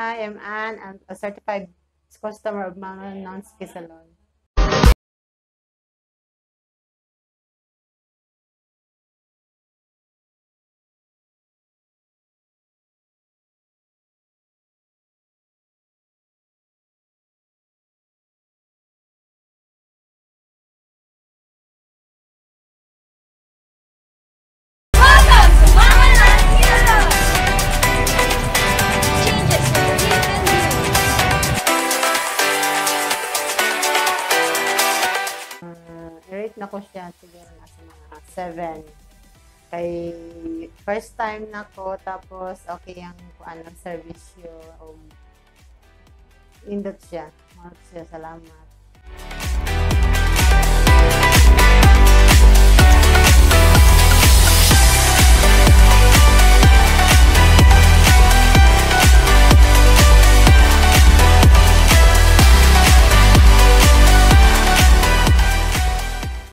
Hi, I'm Anne. I'm a certified customer of Nonsky Salon. Rate na ko siya siguro nasa mga 7. Kay first time na ko, tapos okay ang ano, service yun. Um, indot siya. Mahal siya. Salamat.